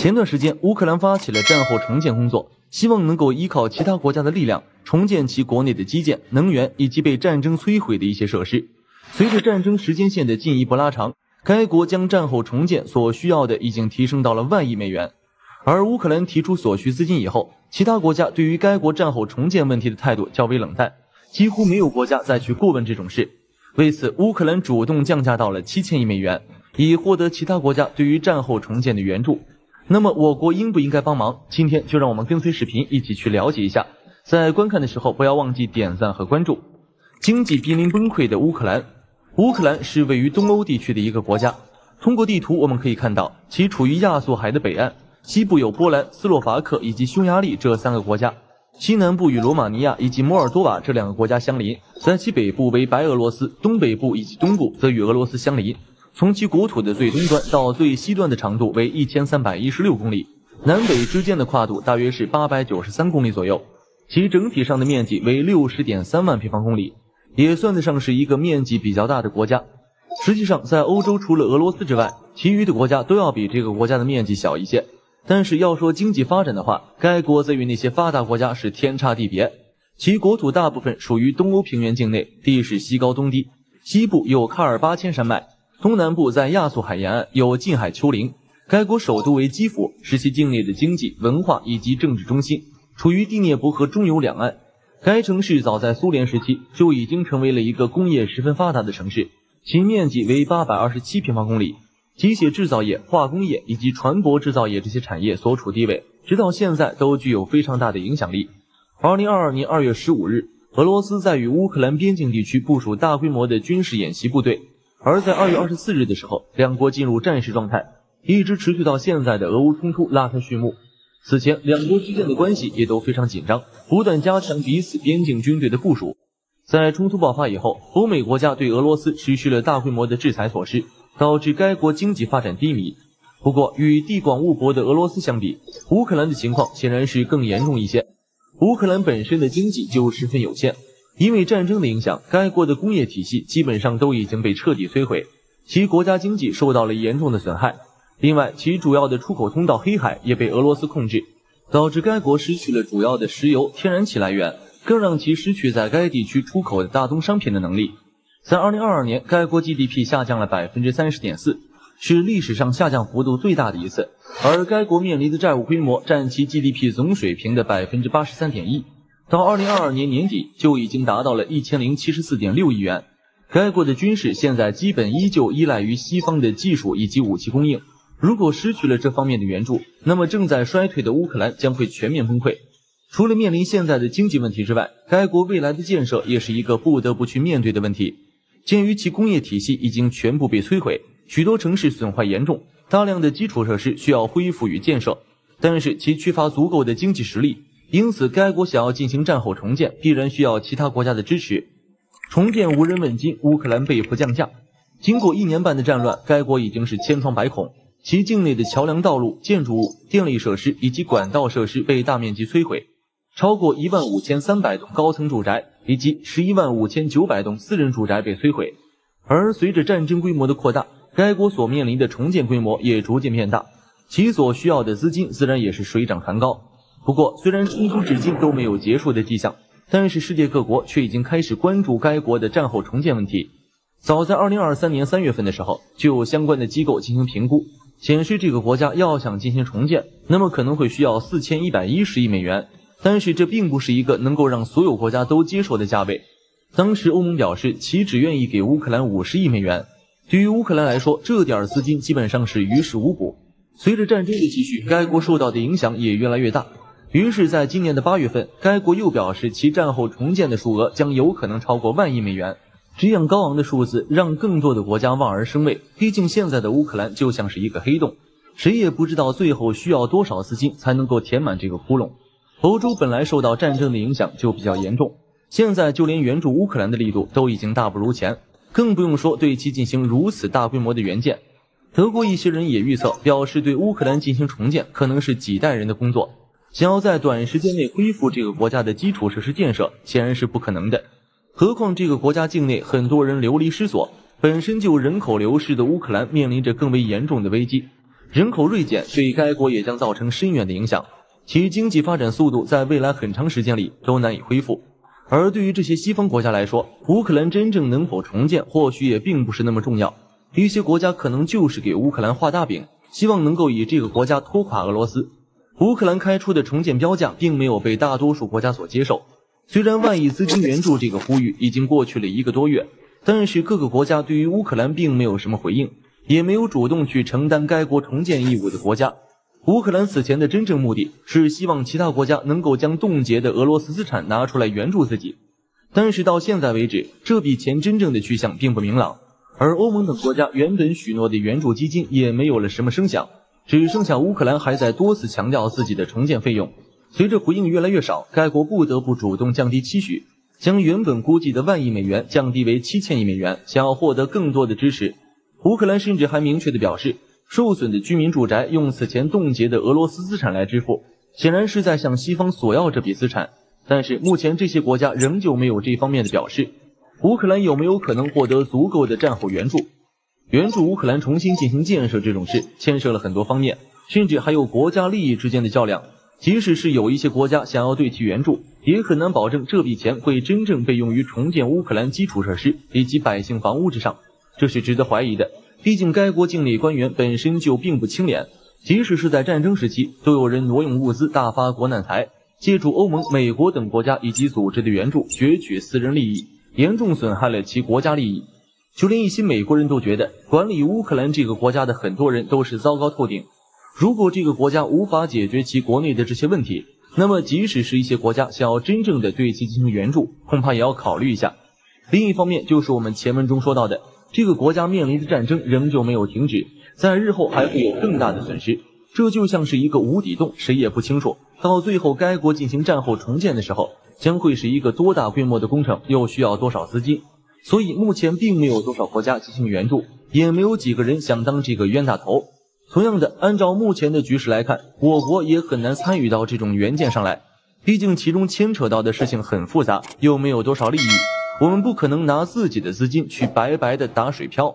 前段时间，乌克兰发起了战后重建工作，希望能够依靠其他国家的力量重建其国内的基建、能源以及被战争摧毁的一些设施。随着战争时间线的进一步拉长，该国将战后重建所需要的已经提升到了万亿美元。而乌克兰提出所需资金以后，其他国家对于该国战后重建问题的态度较为冷淡，几乎没有国家再去过问这种事。为此，乌克兰主动降价到了七千亿美元，以获得其他国家对于战后重建的援助。那么我国应不应该帮忙？今天就让我们跟随视频一起去了解一下。在观看的时候，不要忘记点赞和关注。经济濒临崩溃的乌克兰，乌克兰是位于东欧地区的一个国家。通过地图我们可以看到，其处于亚速海的北岸，西部有波兰、斯洛伐克以及匈牙利这三个国家，西南部与罗马尼亚以及摩尔多瓦这两个国家相邻，在其北部为白俄罗斯，东北部以及东部则与俄罗斯相邻。从其国土的最东端到最西端的长度为一千三百一十六公里，南北之间的跨度大约是八百九十三公里左右。其整体上的面积为六十点三万平方公里，也算得上是一个面积比较大的国家。实际上，在欧洲除了俄罗斯之外，其余的国家都要比这个国家的面积小一些。但是要说经济发展的话，该国则与那些发达国家是天差地别。其国土大部分属于东欧平原境内，地势西高东低，西部有喀尔巴阡山脉。东南部在亚速海沿岸有近海丘陵，该国首都为基辅，是其境内的经济、文化以及政治中心，处于第聂伯河中游两岸。该城市早在苏联时期就已经成为了一个工业十分发达的城市，其面积为八百二十七平方公里，机械制造业、化工业以及船舶制造业这些产业所处地位，直到现在都具有非常大的影响力。二零二二年二月十五日，俄罗斯在与乌克兰边境地区部署大规模的军事演习部队。而在二月二十四日的时候，两国进入战时状态，一直持续到现在的俄乌冲突拉开序幕。此前，两国之间的关系也都非常紧张，不断加强彼此边境军队的部署。在冲突爆发以后，欧美国家对俄罗斯实施了大规模的制裁措施，导致该国经济发展低迷。不过，与地广物博的俄罗斯相比，乌克兰的情况显然是更严重一些。乌克兰本身的经济就十分有限。因为战争的影响，该国的工业体系基本上都已经被彻底摧毁，其国家经济受到了严重的损害。另外，其主要的出口通道黑海也被俄罗斯控制，导致该国失去了主要的石油、天然气来源，更让其失去在该地区出口的大宗商品的能力。在二零二二年，该国 GDP 下降了百分之三十点四，是历史上下降幅度最大的一次，而该国面临的债务规模占其 GDP 总水平的百分之八十三点一。到二零二二年年底就已经达到了一千零七十四点六亿元。该国的军事现在基本依旧依赖于西方的技术以及武器供应。如果失去了这方面的援助，那么正在衰退的乌克兰将会全面崩溃。除了面临现在的经济问题之外，该国未来的建设也是一个不得不去面对的问题。鉴于其工业体系已经全部被摧毁，许多城市损坏严重，大量的基础设施需要恢复与建设，但是其缺乏足够的经济实力。因此，该国想要进行战后重建，必然需要其他国家的支持。重建无人问津，乌克兰被迫降价。经过一年半的战乱，该国已经是千疮百孔，其境内的桥梁、道路、建筑物、电力设施以及管道设施被大面积摧毁，超过一万五千三百栋高层住宅以及十一万五千九百栋私人住宅被摧毁。而随着战争规模的扩大，该国所面临的重建规模也逐渐变大，其所需要的资金自然也是水涨船高。不过，虽然冲突至今都没有结束的迹象，但是世界各国却已经开始关注该国的战后重建问题。早在2023年3月份的时候，就有相关的机构进行评估，显示这个国家要想进行重建，那么可能会需要4110亿美元。但是这并不是一个能够让所有国家都接受的价位。当时欧盟表示，其只愿意给乌克兰50亿美元。对于乌克兰来说，这点资金基本上是于事无补。随着战争的继续，该国受到的影响也越来越大。于是，在今年的八月份，该国又表示其战后重建的数额将有可能超过万亿美元。这样高昂的数字让更多的国家望而生畏。毕竟，现在的乌克兰就像是一个黑洞，谁也不知道最后需要多少资金才能够填满这个窟窿。欧洲本来受到战争的影响就比较严重，现在就连援助乌克兰的力度都已经大不如前，更不用说对其进行如此大规模的援建。德国一些人也预测，表示对乌克兰进行重建可能是几代人的工作。想要在短时间内恢复这个国家的基础设施建设，显然是不可能的。何况这个国家境内很多人流离失所，本身就人口流失的乌克兰面临着更为严重的危机。人口锐减对该国也将造成深远的影响，其经济发展速度在未来很长时间里都难以恢复。而对于这些西方国家来说，乌克兰真正能否重建，或许也并不是那么重要。一些国家可能就是给乌克兰画大饼，希望能够以这个国家拖垮俄罗斯。乌克兰开出的重建标价并没有被大多数国家所接受。虽然万亿资金援助这个呼吁已经过去了一个多月，但是各个国家对于乌克兰并没有什么回应，也没有主动去承担该国重建义务的国家。乌克兰此前的真正目的是希望其他国家能够将冻结的俄罗斯资产拿出来援助自己，但是到现在为止，这笔钱真正的去向并不明朗，而欧盟等国家原本许诺的援助基金也没有了什么声响，只剩下乌克兰还在多次强调自己的重建费用。随着回应越来越少，该国不得不主动降低期许，将原本估计的万亿美元降低为七千亿美元，想要获得更多的支持。乌克兰甚至还明确的表示，受损的居民住宅用此前冻结的俄罗斯资产来支付，显然是在向西方索要这笔资产。但是目前这些国家仍旧没有这方面的表示。乌克兰有没有可能获得足够的战后援助？援助乌克兰重新进行建设这种事，牵涉了很多方面，甚至还有国家利益之间的较量。即使是有一些国家想要对其援助，也很难保证这笔钱会真正被用于重建乌克兰基础设施以及百姓房屋之上，这是值得怀疑的。毕竟该国境内官员本身就并不清廉，即使是在战争时期，都有人挪用物资大发国难财，借助欧盟、美国等国家以及组织的援助攫取私人利益，严重损害了其国家利益。就连一些美国人都觉得，管理乌克兰这个国家的很多人都是糟糕透顶。如果这个国家无法解决其国内的这些问题，那么即使是一些国家想要真正的对其进行援助，恐怕也要考虑一下。另一方面，就是我们前文中说到的，这个国家面临的战争仍旧没有停止，在日后还会有更大的损失。这就像是一个无底洞，谁也不清楚，到最后该国进行战后重建的时候，将会是一个多大规模的工程，又需要多少资金。所以目前并没有多少国家进行援助，也没有几个人想当这个冤大头。同样的，按照目前的局势来看，我国也很难参与到这种援建上来，毕竟其中牵扯到的事情很复杂，又没有多少利益，我们不可能拿自己的资金去白白的打水漂。